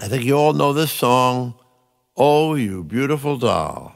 I think you all know this song, Oh, You Beautiful Doll.